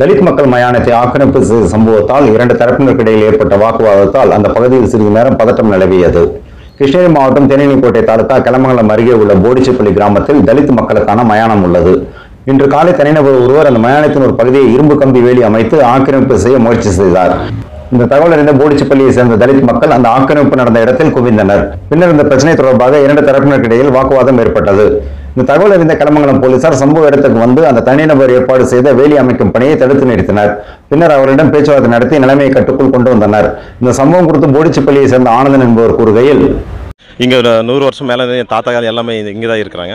தலித் மக்கள் மயானத்தை ஆக்கிரமிப்பு செய்த சம்பவத்தால் இரண்டு தரப்பினருக்கு இடையில் ஏற்பட்ட வாக்குவாதத்தால் அந்த பகுதியில் சிறிது நேரம் பதட்டம் நிலவியது. கிருஷ்ணகிரி மாவட்டம் தேனிலிக்கோட்டை தாலுகா கிளமங்கலம் அருகே உள்ள போடிச்சப்பள்ளி கிராமத்தில் தலித் மக்களுக்கான மயானம் உள்ளது. இன்று காலை தனிநபர் ஒருவர் அந்த மயானத்தின் ஒரு பகுதியை இரும்பு கம்பி வேலி அமைத்து ஆக்கிரமிப்பு செய்ய முயற்சி செய்தார். இந்த தகவல் அறிந்த போடிச்சப்பள்ளியை சேர்ந்த தலித் மக்கள் அந்த ஆக்கிரமிப்பு நடந்த இடத்தில் குவிந்தனர். பின்னர் இந்த பிரச்சனை தொடர்பாக இரண்டு தரப்பினருக்கு இடையில் வாக்குவாதம் ஏற்பட்டது. இந்த தகவல் அறிந்த கடமங்கலம் போலீசார் சம்பவ இடத்துக்கு வந்து அந்த தனிநபர் ஏற்பாடு செய்த வேலி அமைக்கும் பணியை தடுத்து நிறுத்தினர். பின்னர் அவரிடம் பேச்சுவார்த்தை நடத்தி நிலைமையை கட்டுக்குள் கொண்டு வந்தனர். இந்த சம்பவம் குறித்து போடிச்சப்பள்ளியை சேர்ந்த ஆனந்தன் என்பவர் கூறுகையில் இங்கே ஒரு நூறு வருஷம் மேலே என் தாத்தா காலம் எல்லாமே இங்கே தான் இருக்கிறாங்க.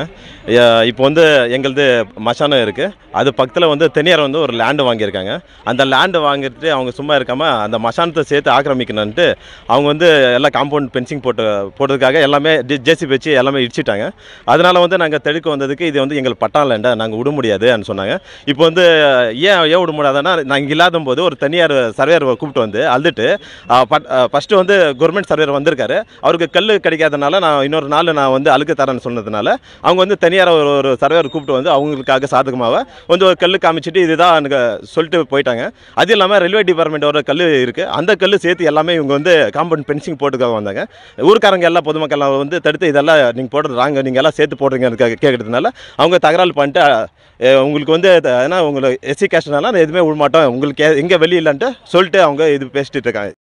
இப்போ வந்து எங்களது மசானம் இருக்குது அது பக்கத்தில் வந்து தனியார் வந்து ஒரு லேண்டு வாங்கியிருக்காங்க. அந்த லேண்டு வாங்கிட்டு அவங்க சும்மா இருக்காமல் அந்த மசானத்தை சேர்த்து ஆக்கிரமிக்கணுன்ட்டு அவங்க வந்து எல்லாம் காம்பவுண்ட் பென்சிங் போட்டு போட்டதுக்காக எல்லாமே ஜேசி வச்சு எல்லாமே இடிச்சிட்டாங்க. அதனால் வந்து நாங்கள் தெடுக்க வந்ததுக்கு இது வந்து எங்கள் பட்டா லேண்டை நாங்கள் விட முடியாதுன்னு சொன்னாங்க. இப்போ வந்து ஏன் ஏன் விட முடியாதுன்னா நாங்கள் இல்லாத போது ஒரு தனியார் சர்வேர் கூப்பிட்டு வந்து அழுதுட்டு ஃபஸ்ட்டு வந்து கவர்மெண்ட் சர்வேர் வந்திருக்காரு. அவருக்கு கல் கிடைக்காதனால நான் இன்னொரு நாள் நான் வந்து அழுக்கு தரேன்னு சொன்னதுனால அவங்க வந்து தனியார் ஒரு ஒரு சர்வேர் கூப்பிட்டு வந்து அவங்களுக்காக சாதகமாக வந்து ஒரு கல் காமிச்சிட்டு இதுதான் எனக்கு சொல்லிட்டு போயிட்டாங்க. அது இல்லாமல் ரயில்வே டிபார்ட்மெண்ட்டோட கல் இருக்குது அந்த கல் சேர்த்து எல்லாமே இவங்க வந்து காம்பவுண்ட் பென்சிங் போட்டுக்காக வந்தாங்க. ஊருக்காரங்க எல்லாம் பொதுமக்கள் எல்லாம் வந்து தடுத்து இதெல்லாம் நீங்கள் போடுறது ராங்க நீங்கள் எல்லாம் சேர்த்து போடுறீங்கன்னு கே- கேட்கறதுனால அவங்க தகராறு பண்ணிட்டு உங்களுக்கு வந்து ஏன்னா உங்களுக்கு எஸ்சி கேஸ்ட்னால எதுவுமே விட மாட்டோம் உங்களுக்கு எங்கே வெளியே இல்லைன்ட்டு சொல்லிட்டு அவங்க இது பேசிட்டு இருக்காங்க.